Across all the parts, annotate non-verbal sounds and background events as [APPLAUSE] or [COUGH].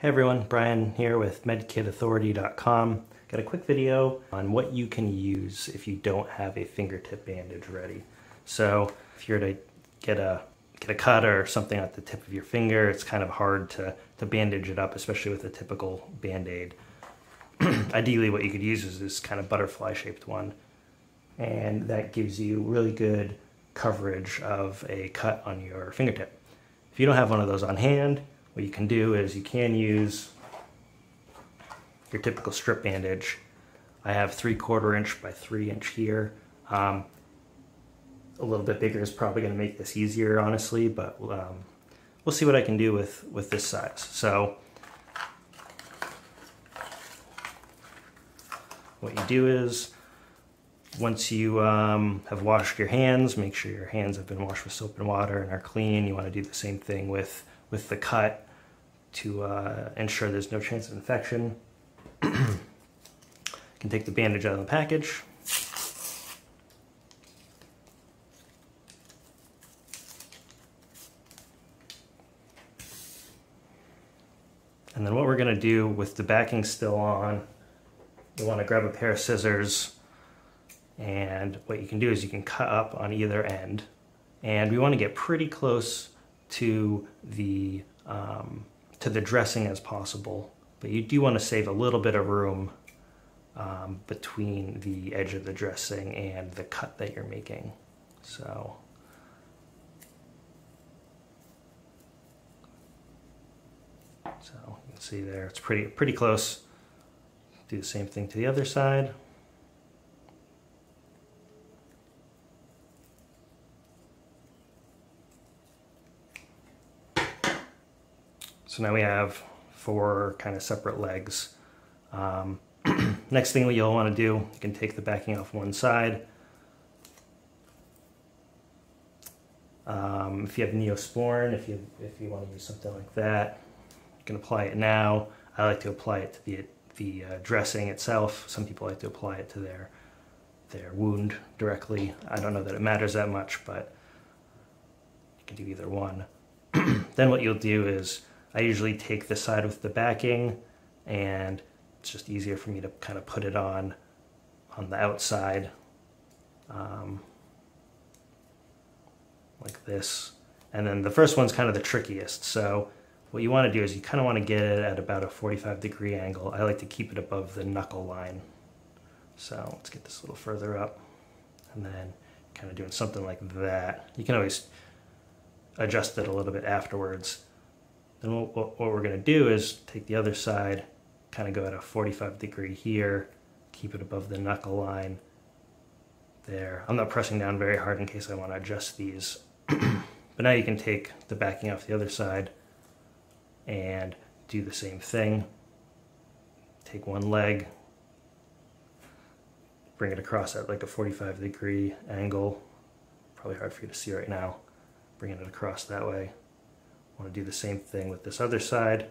Hey everyone, Brian here with medkitauthority.com. Got a quick video on what you can use if you don't have a fingertip bandage ready. So if you're to get a get a cut or something at the tip of your finger, it's kind of hard to, to bandage it up, especially with a typical band-aid. [CLEARS THROAT] Ideally what you could use is this kind of butterfly shaped one. And that gives you really good coverage of a cut on your fingertip. If you don't have one of those on hand, what you can do is you can use your typical strip bandage. I have three quarter inch by three inch here. Um, a little bit bigger is probably going to make this easier, honestly, but um, we'll see what I can do with, with this size. So what you do is once you um, have washed your hands, make sure your hands have been washed with soap and water and are clean. You want to do the same thing with, with the cut to uh, ensure there's no chance of infection. you [CLEARS THROAT] can take the bandage out of the package. And then what we're going to do with the backing still on, you want to grab a pair of scissors and what you can do is you can cut up on either end and we want to get pretty close to the um, to the dressing as possible, but you do want to save a little bit of room um, between the edge of the dressing and the cut that you're making. So. So you can see there, it's pretty, pretty close. Do the same thing to the other side. So now we have four kind of separate legs. Um, [CLEARS THROAT] next thing you'll want to do, you can take the backing off one side. Um, if you have Neosporin, if you if you want to use something like that, you can apply it now. I like to apply it to the the uh, dressing itself. Some people like to apply it to their their wound directly. I don't know that it matters that much, but you can do either one. [CLEARS THROAT] then what you'll do is I usually take the side with the backing and it's just easier for me to kind of put it on on the outside um, like this. And then the first one's kind of the trickiest. So what you want to do is you kind of want to get it at about a 45 degree angle. I like to keep it above the knuckle line. So let's get this a little further up and then kind of doing something like that. You can always adjust it a little bit afterwards. Then what, what, what we're going to do is take the other side, kind of go at a 45 degree here, keep it above the knuckle line there. I'm not pressing down very hard in case I want to adjust these. [CLEARS THROAT] but now you can take the backing off the other side and do the same thing. Take one leg, bring it across at like a 45 degree angle. Probably hard for you to see right now. Bringing it across that way want to do the same thing with this other side.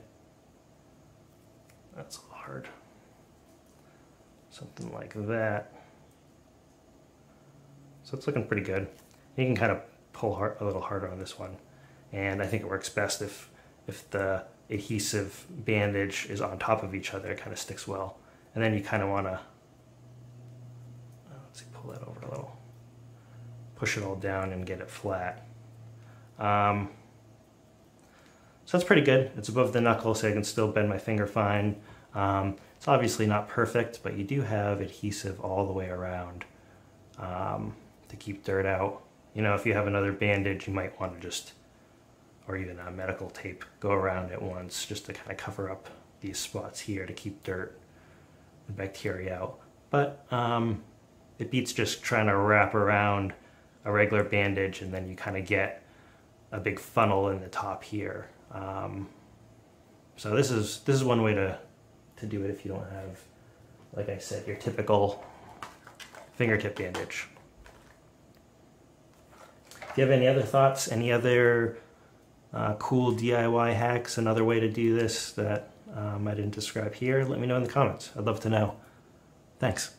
That's hard. Something like that. So it's looking pretty good. You can kind of pull hard, a little harder on this one. And I think it works best if, if the adhesive bandage is on top of each other, it kind of sticks well. And then you kind of want to, let's see, pull that over a little. Push it all down and get it flat. Um, so that's pretty good. It's above the knuckle so I can still bend my finger fine. Um, it's obviously not perfect, but you do have adhesive all the way around um, to keep dirt out. You know, if you have another bandage, you might want to just, or even a medical tape, go around it once just to kind of cover up these spots here to keep dirt and bacteria out. But um, it beats just trying to wrap around a regular bandage and then you kind of get a big funnel in the top here. Um, so this is this is one way to to do it if you don't have, like I said, your typical fingertip bandage. Do you have any other thoughts? Any other uh, cool DIY hacks? Another way to do this that um, I didn't describe here? Let me know in the comments. I'd love to know. Thanks.